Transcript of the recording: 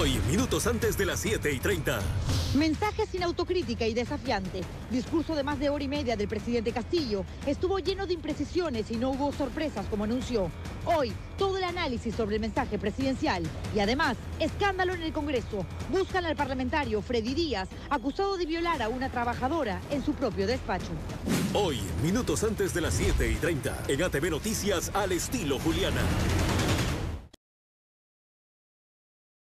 Hoy, minutos antes de las 7 y 30. Mensaje sin autocrítica y desafiante. Discurso de más de hora y media del presidente Castillo. Estuvo lleno de imprecisiones y no hubo sorpresas como anunció. Hoy, todo el análisis sobre el mensaje presidencial. Y además, escándalo en el Congreso. Buscan al parlamentario Freddy Díaz, acusado de violar a una trabajadora en su propio despacho. Hoy, minutos antes de las 7 y 30. En ATV Noticias al estilo Juliana.